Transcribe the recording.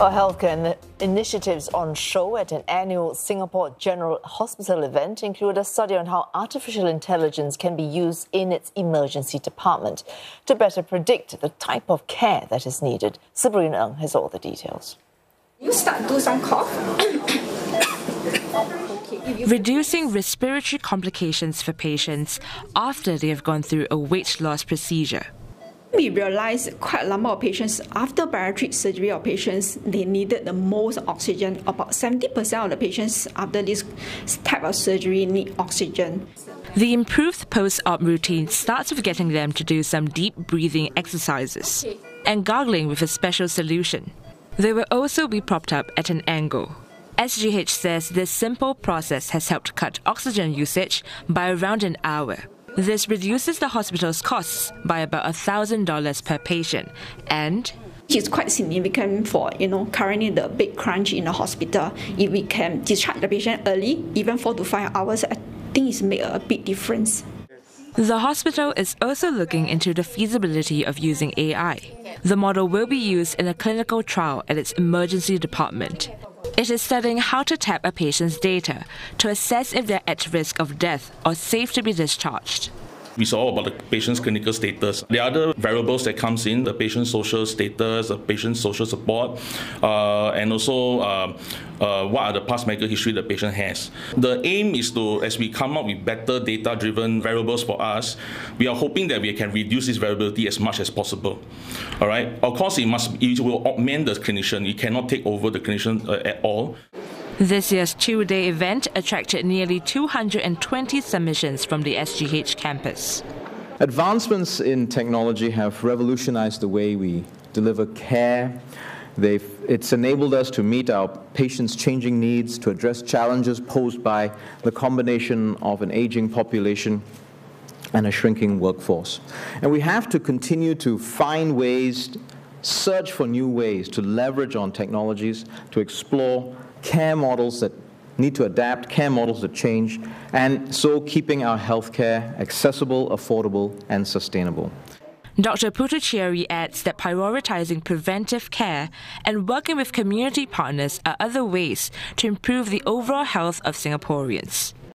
Our healthcare initiatives on show at an annual Singapore General Hospital event include a study on how artificial intelligence can be used in its emergency department to better predict the type of care that is needed. Sabrina Ng has all the details. You start do some cough. Reducing respiratory complications for patients after they have gone through a weight loss procedure. We realized quite a number of patients after bariatric surgery or patients they needed the most oxygen. About 70% of the patients after this type of surgery need oxygen. The improved post-op routine starts with getting them to do some deep breathing exercises and gargling with a special solution. They will also be propped up at an angle. SGH says this simple process has helped cut oxygen usage by around an hour. This reduces the hospital's costs by about $1,000 per patient and it's quite significant for you know currently the big crunch in the hospital. If we can discharge the patient early, even four to five hours, I think it's make a big difference. The hospital is also looking into the feasibility of using AI. The model will be used in a clinical trial at its emergency department. It is studying how to tap a patient's data to assess if they're at risk of death or safe to be discharged. We saw about the patient's clinical status. The other variables that comes in, the patient's social status, the patient's social support, uh, and also uh, uh, what are the past medical history the patient has. The aim is to, as we come up with better data-driven variables for us, we are hoping that we can reduce this variability as much as possible. All right. Of course, it must it will augment the clinician. It cannot take over the clinician uh, at all. This year's two day event attracted nearly 220 submissions from the SGH campus. Advancements in technology have revolutionized the way we deliver care. They've, it's enabled us to meet our patients' changing needs, to address challenges posed by the combination of an aging population and a shrinking workforce. And we have to continue to find ways, search for new ways to leverage on technologies, to explore care models that need to adapt, care models that change, and so keeping our healthcare accessible, affordable, and sustainable. Dr. Puthucheary adds that prioritizing preventive care and working with community partners are other ways to improve the overall health of Singaporeans.